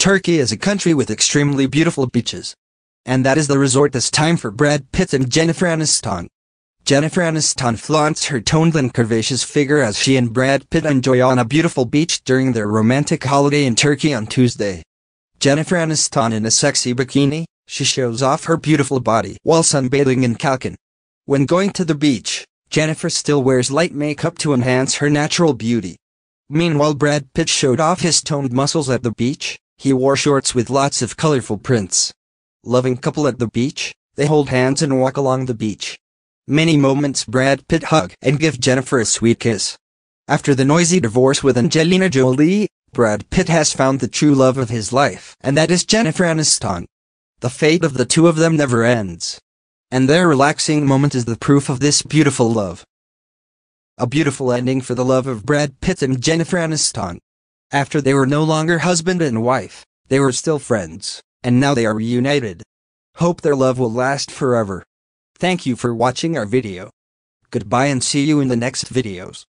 Turkey is a country with extremely beautiful beaches. And that is the resort this time for Brad Pitt and Jennifer Aniston. Jennifer Aniston flaunts her toned and curvaceous figure as she and Brad Pitt enjoy on a beautiful beach during their romantic holiday in Turkey on Tuesday. Jennifer Aniston in a sexy bikini, she shows off her beautiful body while sunbathing in Kalkan. When going to the beach, Jennifer still wears light makeup to enhance her natural beauty. Meanwhile Brad Pitt showed off his toned muscles at the beach, he wore shorts with lots of colorful prints. Loving couple at the beach, they hold hands and walk along the beach. Many moments Brad Pitt hug and give Jennifer a sweet kiss. After the noisy divorce with Angelina Jolie, Brad Pitt has found the true love of his life, and that is Jennifer Aniston. The fate of the two of them never ends. And their relaxing moment is the proof of this beautiful love. A beautiful ending for the love of Brad Pitt and Jennifer Aniston. After they were no longer husband and wife, they were still friends, and now they are reunited. Hope their love will last forever. Thank you for watching our video. Goodbye and see you in the next videos.